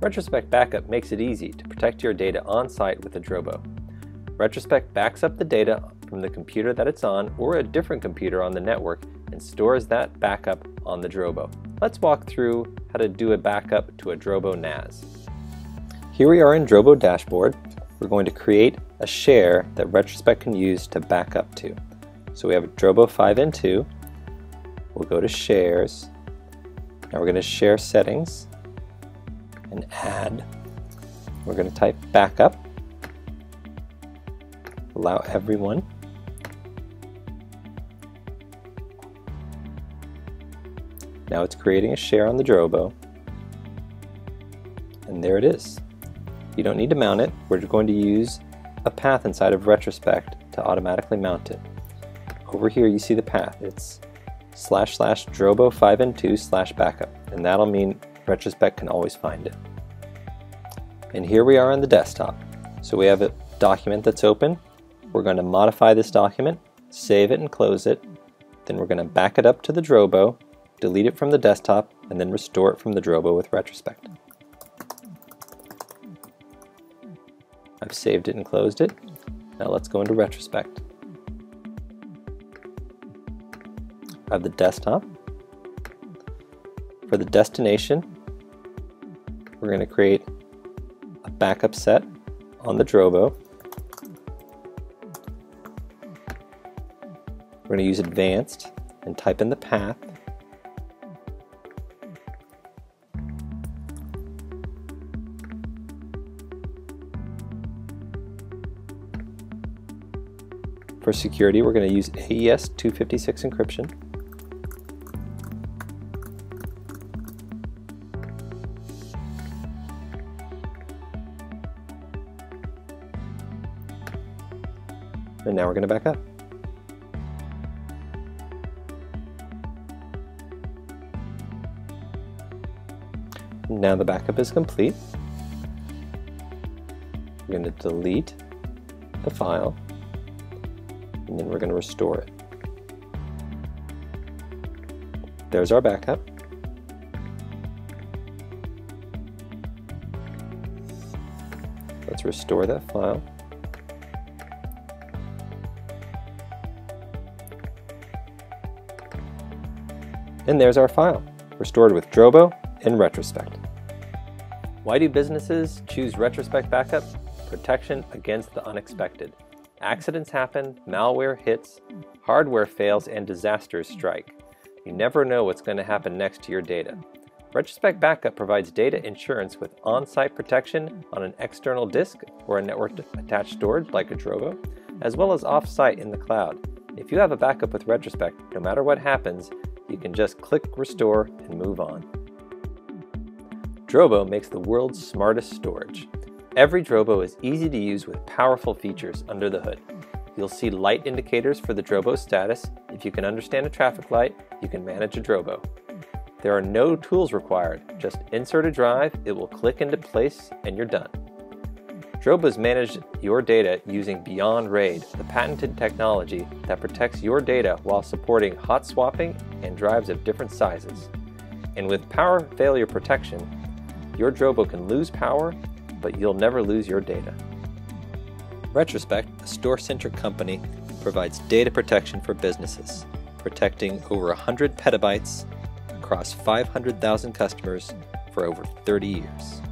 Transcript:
Retrospect Backup makes it easy to protect your data on-site with a Drobo. Retrospect backs up the data from the computer that it's on or a different computer on the network and stores that backup on the Drobo. Let's walk through how to do a backup to a Drobo NAS. Here we are in Drobo Dashboard. We're going to create a share that Retrospect can use to back up to. So we have Drobo 5N2. We'll go to Shares. Now we're going to share settings and add. We're going to type backup. Allow everyone. Now it's creating a share on the Drobo. And there it is. You don't need to mount it. We're going to use a path inside of Retrospect to automatically mount it. Over here you see the path. It's slash slash drobo 5N2 slash backup. And that'll mean Retrospect can always find it. And here we are on the desktop. So we have a document that's open. We're going to modify this document, save it and close it. Then we're going to back it up to the Drobo, delete it from the desktop, and then restore it from the Drobo with Retrospect. I've saved it and closed it. Now let's go into Retrospect. I have the desktop. For the destination, we're going to create a backup set on the Drobo. We're going to use advanced and type in the path. For security, we're going to use AES 256 encryption. And now we're going to back up. Now the backup is complete. We're going to delete the file and then we're going to restore it. There's our backup. Let's restore that file. And there's our file, restored with Drobo and Retrospect. Why do businesses choose Retrospect Backup? Protection against the unexpected. Accidents happen, malware hits, hardware fails, and disasters strike. You never know what's going to happen next to your data. Retrospect Backup provides data insurance with on-site protection on an external disk or a network-attached storage like a Drobo, as well as off-site in the cloud. If you have a backup with Retrospect, no matter what happens, you can just click Restore and move on. Drobo makes the world's smartest storage. Every Drobo is easy to use with powerful features under the hood. You'll see light indicators for the Drobo status. If you can understand a traffic light, you can manage a Drobo. There are no tools required, just insert a drive, it will click into place, and you're done. Drobos managed your data using Beyond RAID, the patented technology that protects your data while supporting hot swapping and drives of different sizes. And with power failure protection, your Drobo can lose power, but you'll never lose your data. Retrospect, a StorCentric company, provides data protection for businesses, protecting over 100 petabytes across 500,000 customers for over 30 years.